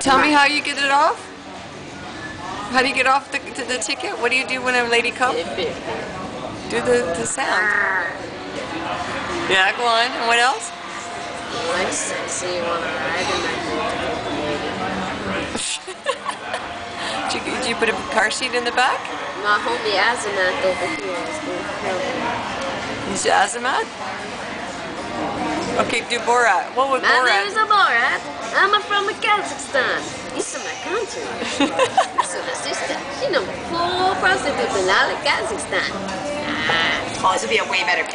Tell me how you get it off. How do you get off the, the, the ticket? What do you do when a lady comes? Do the, the sound. Yeah, go on. And what else? Like sexy, you wanna ride in Did you, put a car seat in the back? My homie Azamat over here is going to. He's Azamat? Okay, do Borat. What would My name is Borat? I'm from Kazakhstan. It's my country. so the sister, she know full prostitutes in all of Kazakhstan. Ah. Oh, this would be a way better